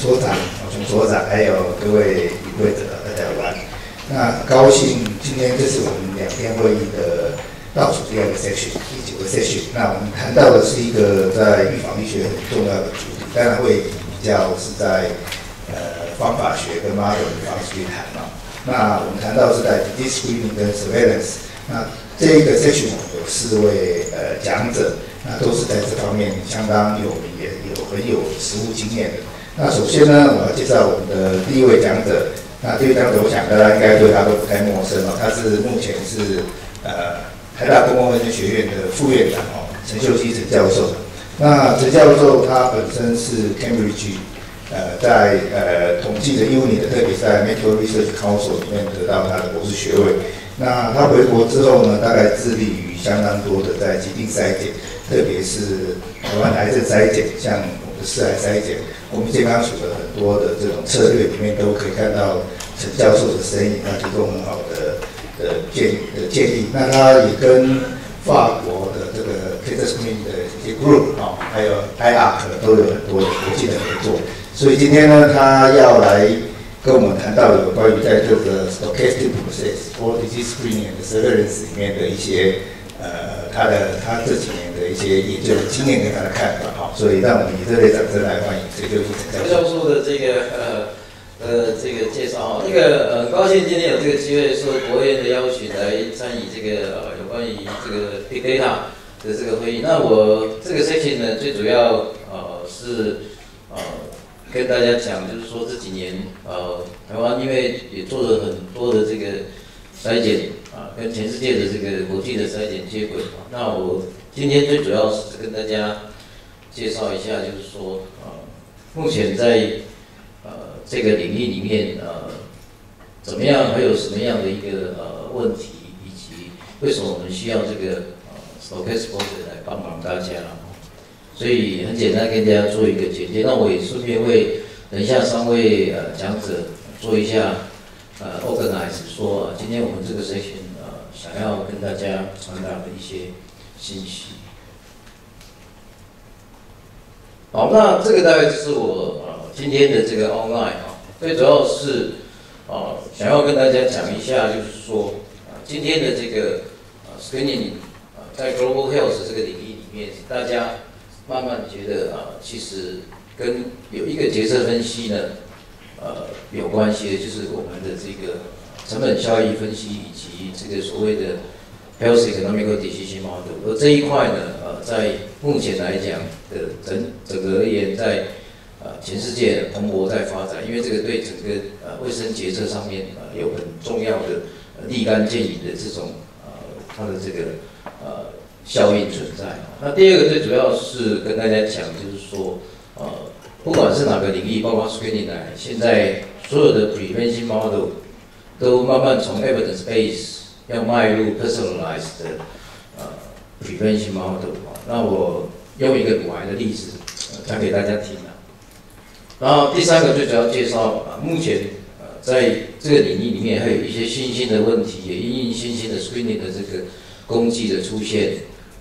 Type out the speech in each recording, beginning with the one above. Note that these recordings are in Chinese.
所长、总所长，还有各位与会者，大家晚安。那高兴今天这是我们两天会议的倒数第二个 section，第九个 section。那我们谈到的是一个在预防医学很重要的主题，当然会比较是在呃方法学跟 model 的方式去谈嘛。那我们谈到是在 disease screening 跟 surveillance。那这一个 section 有四位呃讲者，那都是在这方面相当有，也有很有实务经验的。那首先呢，我要介绍我们的第一位讲者。那这位讲者，我想大家应该对他都不太陌生哦。他是目前是呃台大公共卫生学院的副院长哦，陈秀基陈教授。那陈教授他本身是 Cambridge 呃在呃统计的 UNI 的特别在 Medical Research Council 里面得到他的博士学位。那他回国之后呢，大概致力于相当多的在疾病筛检，特别是台湾癌症筛检，像我们的四癌筛检，我们健康署的很多的这种策略里面都可以看到陈教授的身影，他提供很好的呃建的建议。那他也跟法国的这个 Cancer Screening 的一些 group 啊，还有 IARC 都有很多的国际的合作。所以今天呢，他要来。跟我们谈到有关于在这个 stochastic process for disease screening and surveillance 里面的一些呃他的他这几年的一些研究经验跟他的看法，好，所以让我们以热烈掌声来欢迎这个陈教授的这个呃呃这个介绍，那个呃高兴今天有这个机会受国院的邀请来参与这个呃有关于这个 big data 的这个会议，那我这个 session 呢最主要呃是呃。跟大家讲，就是说这几年，呃，台湾因为也做了很多的这个筛检啊，跟全世界的这个国际的筛检接轨啊。那我今天最主要是跟大家介绍一下，就是说，呃，目前在呃这个领域里面，呃，怎么样，还有什么样的一个呃问题，以及为什么我们需要这个呃 s t o c h a s t i c 来帮忙大家。所以很简单，跟大家做一个简介。那我也顺便为等一下三位呃讲者做一下呃 organize，说今天我们这个 session 呃想要跟大家传达的一些信息。好，那这个大概就是我呃今天的这个 online 啊，最主要是啊想要跟大家讲一下，就是说啊今天的这个呃 screening 啊在 global health 这个领域里面，大家。慢慢觉得啊，其实跟有一个角色分析呢，呃，有关系的，就是我们的这个成本效益分析以及这个所谓的 health economic decision model。而这一块呢，呃，在目前来讲的整整个而言，在呃全世界蓬勃在发展，因为这个对整个呃卫生决策上面呃有很重要的立竿见影的这种呃它的这个呃。效应存在。那第二个最主要是跟大家讲，就是说，呃，不管是哪个领域，包括 screening 来，现在所有的 prevention model 都慢慢从 evidence base 要迈入 personalized 的呃 prevention model。那我用一个古癌的例子讲给大家听啊。然后第三个最主要介绍啊，目前呃在这个领域里面还有一些新兴的问题，也因应新兴的 screening 的这个工具的出现。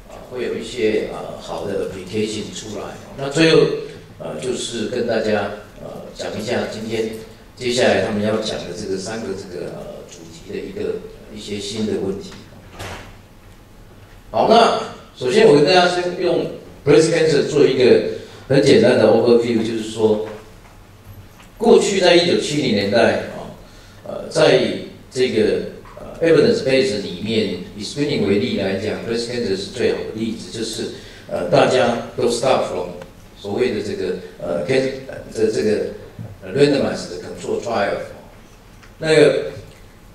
啊会有一些呃好的 application 出来，那最后呃就是跟大家呃讲一下今天接下来他们要讲的这个三个这个呃主题的一个一些新的问题。好，那首先我跟大家先用 breast cancer 做一个很简单的 overview，就是说过去在一九七零年代啊，呃在这个。Evidence base 里面，以 screening 为例来讲，breast cancer 是最好的例子，就是呃，大家都 start from 所谓的这个呃这这个 randomized control trial，那个，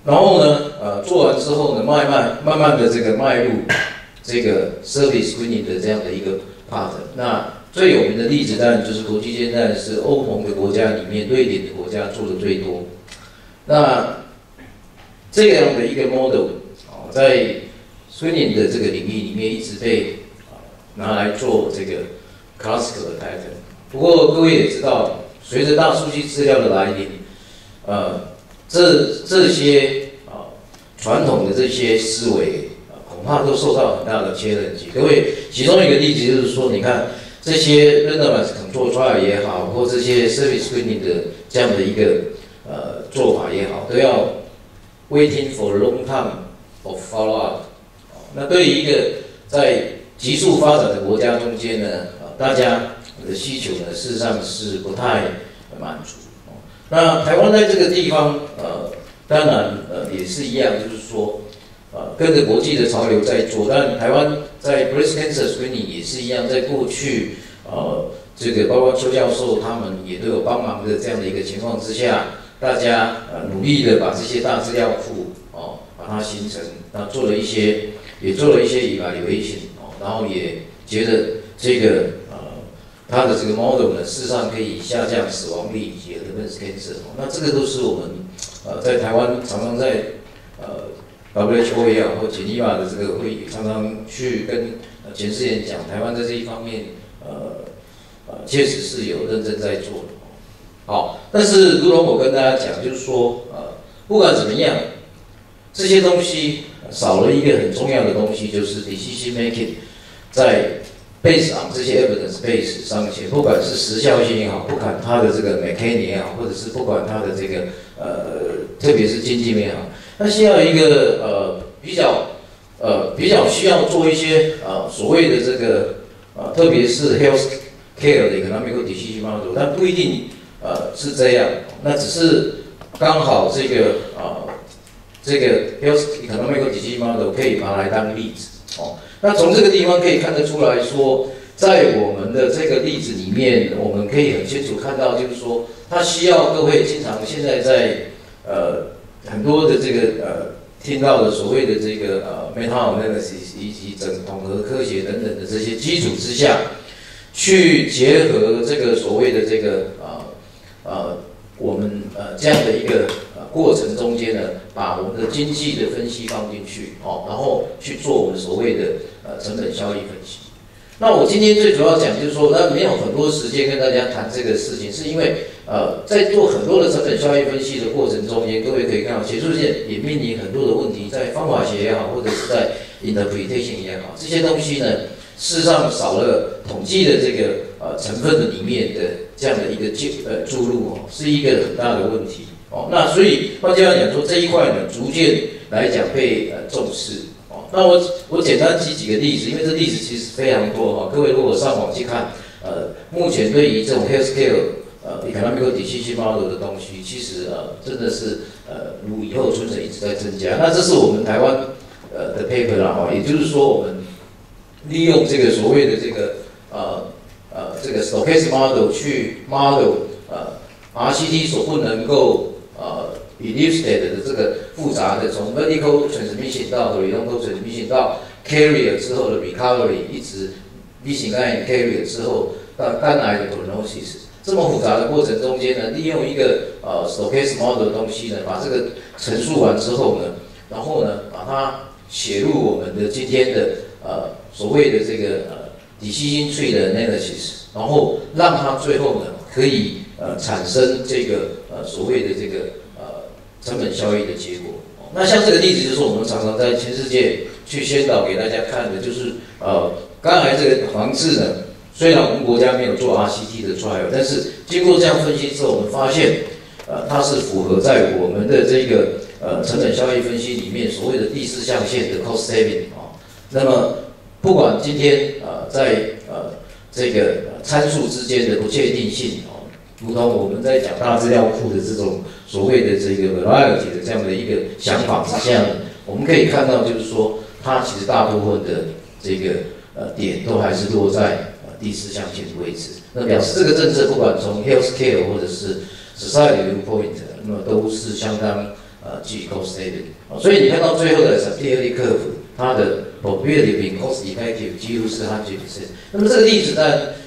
然后呢，呃，做完之后呢，慢慢慢慢的这个迈入这个 service screening 的这样的一个 part。那最有名的例子当然就是国际现在是欧盟的国家里面，瑞典的国家做的最多。那这样的一个 model 啊，在 screening 的这个领域里面一直被拿来做这个 classical 的态度。不过各位也知道，随着大数据资料的来临，呃，这这些啊传统的这些思维啊，恐怕都受到很大的切 g 各位，其中一个例子就是说，你看这些 randomize control trial 也好，或这些 service screening 的这样的一个呃做法也好，都要 waiting for long time of follow up。那对于一个在急速发展的国家中间呢，大家的需求呢，事实上是不太满足。那台湾在这个地方，呃，当然呃也是一样，就是说，呃，跟着国际的潮流在做。但台湾在 breast cancer screening 也是一样，在过去，呃，这个包括邱教授他们也都有帮忙的这样的一个情况之下，大家呃努力的把这些大资料库哦，把它形成，那做了一些，也做了一些 evaluation 哦，然后也觉得这个它的这个 model 呢，事实上可以下降死亡率以及 advanced cancer 哦，那这个都是我们呃在台湾常常在呃 WHO 也好或简尼瓦的这个会议常常去跟全世界讲，台湾在这一方面呃呃确实是有认真在做的。好，但是如同我跟大家讲，就是说呃不管怎么样，这些东西少了一个很重要的东西，就是 decision making 在 base on 这些 evidence base 上面，不管是时效性也好，不管它的这个 mechanic 也好，或者是不管它的这个呃特别是经济面也好，它需要一个呃比较呃比较需要做一些呃所谓的这个呃特别是 health care 的 economic decision model，但不一定呃是这样，那只是刚好这个呃这个 health economic decision model 可以拿来当例子哦。那从这个地方可以看得出来说，在我们的这个例子里面，我们可以很清楚看到，就是说它需要各位经常现在在呃很多的这个呃听到的所谓的这个呃 meta analysis 以及整统合科学等等的这些基础之下，去结合这个所谓的这个呃呃我们呃这样的一个呃过程中间呢，把我们的经济的分析放进去哦，然后去做我们所谓的呃成本效益分析。那我今天最主要讲就是说，那没有很多时间跟大家谈这个事情，是因为呃在做很多的成本效益分析的过程中间，各位可以看到学术界也面临很多的问题，在方法学也好，或者是在 interpretation 也好，这些东西呢，事实上少了统计的这个呃成分的里面的这样的一个注呃注入哦，是一个很大的问题哦。那所以换句话讲说，这一块呢，逐渐来讲被呃重视。那我我简单举几个例子，因为这例子其实非常多哈。各位如果上网去看，呃，目前对于这种 healthcare 呃 economic decision model 的东西，其实呃真的是呃如以后春笋一直在增加。那这是我们台湾呃的 paper 啦哈，也就是说我们利用这个所谓的这个呃呃这个 stochastic model 去 model 呃 RCT 所不能够呃 elucidate 的这个复杂的从 medical transmission 到 horizontal transmission 到 carrier 之后的 recovery，一直 B 型肝炎 carrier 之后到肝癌的 prognosis，这么复杂的过程中间呢，利用一个呃 s t o c a s t i model 的东西呢，把这个陈述完之后呢，然后呢，把它写入我们的今天的呃所谓的这个呃底细心脆的 analysis，然后让它最后呢可以呃产生这个呃所谓的这个呃成本效益的结果。那像这个例子，就是我们常常在全世界去宣导给大家看的，就是呃，肝癌这个防治呢，虽然我们国家没有做 RCT 的 trial，但是经过这样分析之后，我们发现，呃，它是符合在我们的这个呃成本效益分析里面所谓的第四象限的 cost saving 啊。那么不管今天呃在呃这个参数之间的不确定性。如同我们在讲大资料库的这种所谓的这个 variety 的这样的一个想法之下，我们可以看到，就是说，它其实大部分的这个呃点都还是落在呃第四象限的位置。那表示这个政策不管从 health care 或者是 society viewpoint，那么都是相当呃具 cost saving。所以你看到最后的 stability curve，它的 probability being cost effective 几乎是 hundred percent。那么这个例子呢？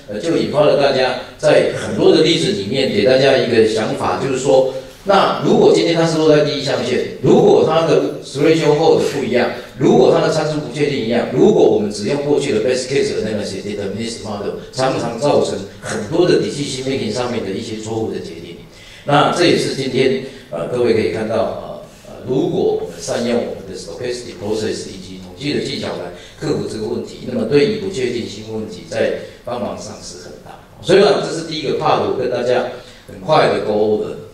呃，就引发了大家在很多的例子里面给大家一个想法，就是说，那如果今天它是落在第一象限，如果它的 threshold 后的不一样，如果它的参数不确定一样，如果我们只用过去的 best case 的那个写 determinist model，常常造成很多的底细芯片上面的一些错误的决定。那这也是今天呃各位可以看到呃呃，如果我们善用我们的 stochastic process 以及统计的技巧来克服这个问题，那么对于不确定性问题在帮忙上是很大。所以呢，这是第一个 part，跟大家很快的 go over。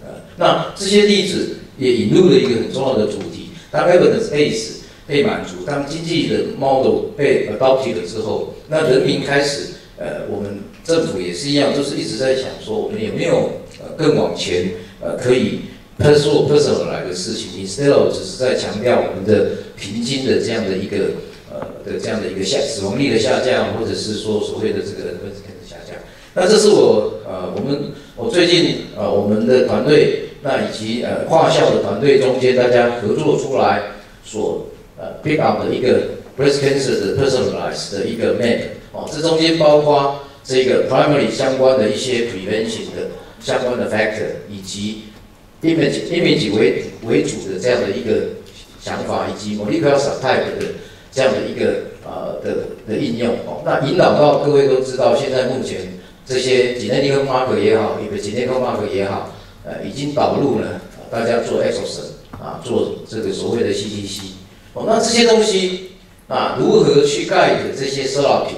那这些例子也引入了一个很重要的主题，当 evidence base 被满足，当经济的 model 被 adopted 了之后，那人民开始，呃，我们政府也是一样，就是一直在想说，我们有没有呃更往前，呃，可以 person person 来的事情，instead of 只是在强调我们的平均的这样的一个呃的这样的一个下死亡率的下降，或者是说所谓的这个分子开始下降。那这是我呃我们我最近呃我们的团队，那以及呃跨校的团队中间大家合作出来所呃 pick up 的一个 breast cancer 的 personalized 的一个 map 哦，这中间包括这个 primary 相关的一些 prevention 的相关的 factor，以及 image image 为为主的这样的一个想法，以及 molecular subtype 的这样的一个呃的的应用哦，那引导到各位都知道，现在目前。这些 genetic marker 也好，一个 genetic marker 也好，呃，已经导入了大家做 e x o s 啊，做这个所谓的 CTC。哦，那这些东西啊，如何去 guide 这些 therapy，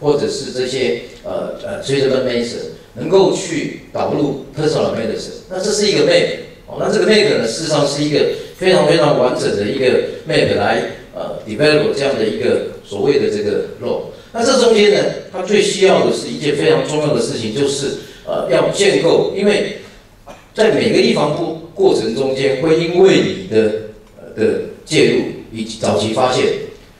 或者是这些呃呃 treatment method，能够去导入 personal medicine？那这是一个 map。哦，那这个 map 呢，事实上是一个非常非常完整的一个 map 来呃 develop 这样的一个所谓的这个 law。那这中间呢，它最需要的是一件非常重要的事情，就是呃要建构，因为在每个地方过过程中间，会因为你的的介入以及早期发现，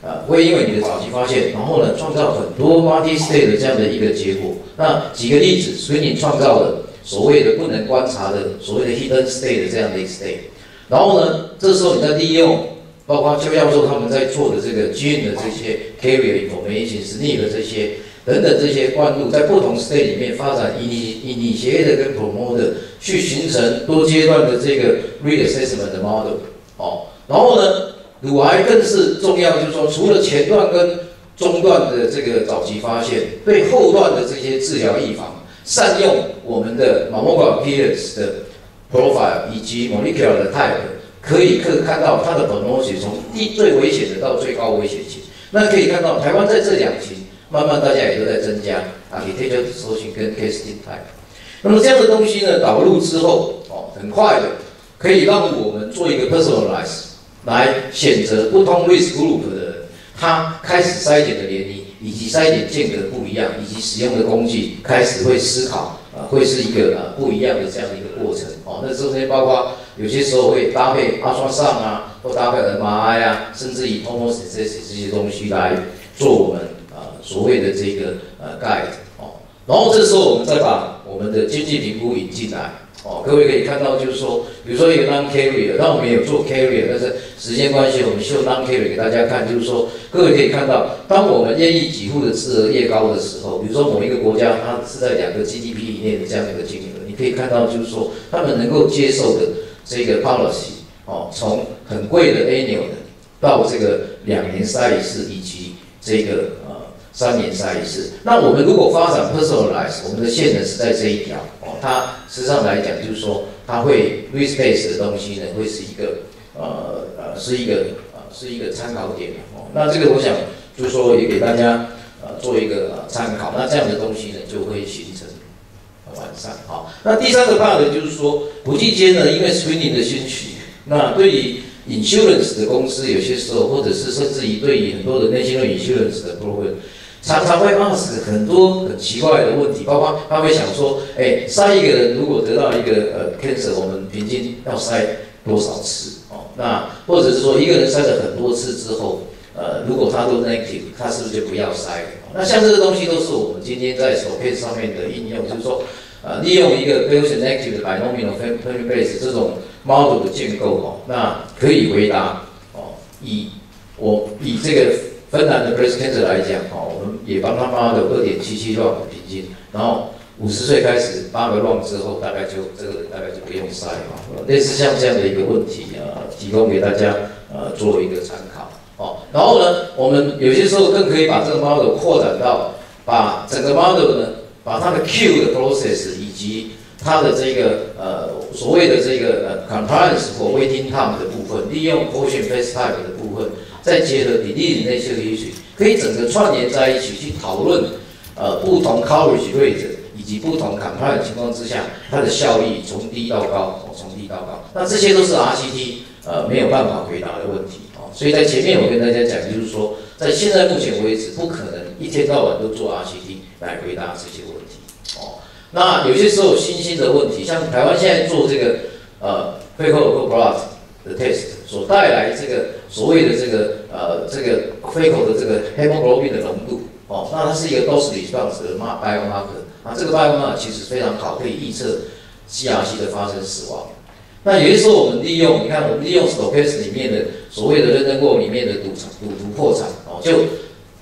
啊，会因为你的早期发现，然后呢创造很多 multi state 的这样的一个结果。那几个例子，所以你创造了所谓的不能观察的所谓的 hidden state 的这样的一个 state，然后呢，这时候你在利用。包括邱教授他们在做的这个基因的这些 carrier information、SNP 的这些等等这些灌入，在不同 state 里面发展以你以你协议的跟 promoter 去形成多阶段的这个 reassessment 的 model 哦，然后呢，乳癌更是重要，就是说除了前段跟中段的这个早期发现，对后段的这些治疗预防，善用我们的 mammogram appearance 的 profile 以及 molecular 的 type。可以可看到它的本东西从低最危险的到最高危险性，那可以看到台湾在这两期慢慢大家也都在增加啊，你 take 搜寻跟 case type，那么这样的东西呢导入之后哦，很快的可以让我们做一个 personalize 来选择不同 risk group 的人，他开始筛检的年龄以及筛检间隔不一样，以及使用的工具开始会思考啊，会是一个啊不一样的这样的一个过程哦，那中间包括。有些时候会搭配阿双上啊，或搭配 MRI 啊，甚至以 t o m o s 这些这些东西来做我们啊所谓的这个呃 guide 哦，然后这时候我们再把我们的经济评估引进来哦，各位可以看到就是说，比如说一个 non carrier，那我们有做 carrier，但是时间关系，我们秀 non carrier 给大家看，就是说各位可以看到，当我们愿意给付的资额越高的时候，比如说某一个国家它是在两个 GDP 以内的这样的一个金额，你可以看到就是说他们能够接受的。这个 policy 哦，从很贵的 annual 的到这个两年筛一次，以及这个三年筛一次。那我们如果发展 personalize，我们的线呢是在这一条哦。它实际上来讲，就是说它会 risk base 的东西呢，会是一个呃呃是一个呃是一个参考点哦。那这个我想就是说也给大家呃做一个呃参考。那这样的东西呢，就会形成。完善好，那第三个 part 就是说，国际间呢，因为 screening 的兴起，那对于 insurance 的公司，有些时候或者是甚至于对于很多的那些 insurance 的部分，常常会 ask 很多很奇怪的问题，包括他会想说，哎，筛一个人如果得到一个呃 cancer，我们平均要筛多少次？哦，那或者是说一个人筛了很多次之后，呃，如果他都 negative，他是不是就不要筛？那像这个东西都是我们今天在手片上面的应用，就是说。呃，利用一个 Bayesian active 的 binomial family base 这种 model 的建构哦，那可以回答哦，以我以这个芬兰的 breast cancer 来讲哦，我们也帮他 model 二点七七 log 平均，然后五十岁开始八个 long 之后，大概就这个大概就不用筛哦，类似像这样的一个问题啊，提供给大家呃做一个参考哦，然后呢，我们有些时候更可以把这个 model 扩展到把整个 model 呢。把它的 Q 的 process 以及它的这个呃所谓的这个呃 compliance 或 waiting time 的部分，利用 quotient face type 的部分再结合比例内修理许，可以整个串联在一起去讨论，呃，不同 coverage rate 以及不同砍派的情况之下，它的效益从低到高，从低到高。那这些都是 RCT 呃没有办法回答的问题哦。所以在前面我跟大家讲，就是说，在现在目前为止，不可能一天到晚都做 RCT 来回答这些问题哦。那有些时候新兴的问题，像台湾现在做这个呃 f a c o blood 的 test 所带来这个所谓的这个呃这个 f a c o 的这个 hemoglobin 的浓度哦，那它是一个 dose response 的 biomarker 啊，这个 biomarker 其实非常好，可以预测 CRC 的发生死亡。那有些时候我们利用，你看我们利用 stochastic 里面的所谓的认证过里面的赌场赌徒破产哦，就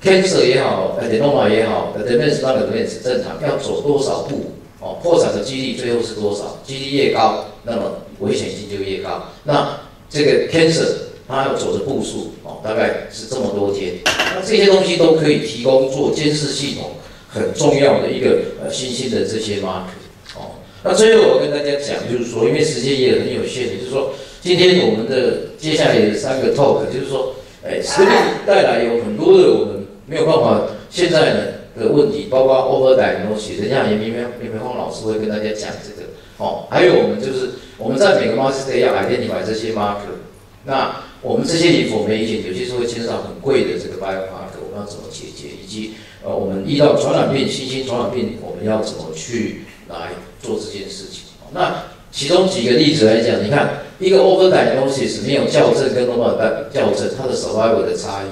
cancer 也好，adenoma 也好，advanced 那个 advanced 正常要走多少步？哦，破产的几率最后是多少？几率越高，那么危险性就越高。那这个 cancer 它要走的步数哦，大概是这么多天。那这些东西都可以提供做监视系统很重要的一个呃新兴的这些 marker 哦。那最后我跟大家讲，就是说，因为时间也很有限，就是说，今天我们的接下来的三个 talk，就是说，哎，实力带来有很多的我们没有办法现在呢。的问题，包括 over diagnosis，等下严明明明明峰老师会跟大家讲这个哦。还有我们就是我们在每个 market 要 identify 这些 marker，那我们这些 information 有些时候会牵涉到很贵的这个 biomarker，我们要怎么解决？以及呃，我们遇到传染病、新兴传染病，我们要怎么去来做这件事情？那其中几个例子来讲，你看一个 over diagnosis 没有校正跟 normal 校正，它的 survival 的差异。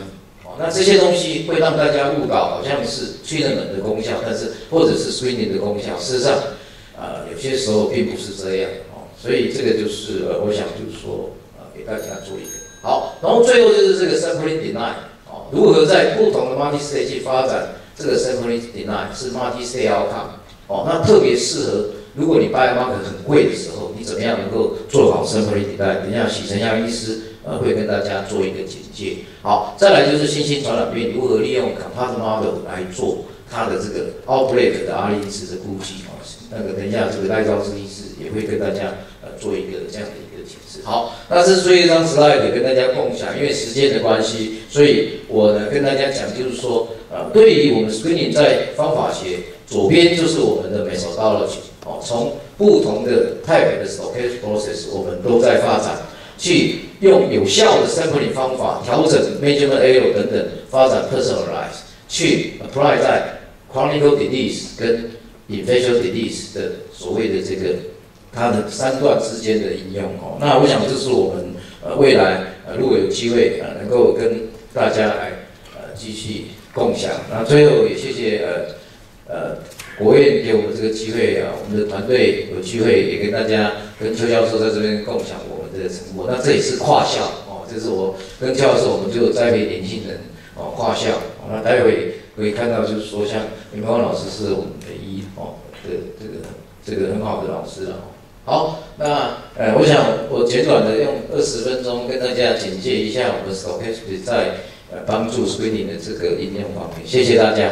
那这些东西会让大家误导，好像是催人门的功效，但是或者是 screening 的功效，事实上，呃，有些时候并不是这样哦。所以这个就是呃，我想就是说，呃，给大家做一个好。然后最后就是这个 sampling deny 哦，如何在不同的 multi stage 发展这个 sampling deny 是 multi stage outcome 哦，那特别适合如果你 biomarker 很贵的时候，你怎么样能够做好 sampling deny？等下许成耀医师。呃，会跟大家做一个简介。好，再来就是新兴传染病如何利用 composite model 来做它的这个 outbreak 的 R 因子的估计啊。那个等一下这个赖兆志医师也会跟大家呃做一个这样的。好，那这是做一张 slide 跟大家共享，因为时间的关系，所以我呢跟大家讲就是说，呃，对于我们 screening 在方法学左边就是我们的 methodology 哦，从不同的 type 的 stochastic process 我们都在发展。去用有效的 sampling 方法调整 measurement error 等等，发展 personalize，去 apply 在 chronic disease 跟 infectious disease 的所谓的这个它的三段之间的应用哦。那我想这是我们呃未来呃如果有机会呃能够跟大家来呃继续共享。那最后也谢谢呃呃国院给我们这个机会啊，我们的团队有机会也跟大家跟邱教授在这边共享我们。的成果，那这也是跨校哦，这是我跟邱教授，我们就栽培年轻人哦，跨校。那待会可以看到，就是说像林芳老师是我们的一哦的这个这个很好的老师啊。好，那呃，我想我简短的用二十分钟跟大家简介一下我们 Stochastic 在呃帮助 Screening 的这个应用方面。谢谢大家。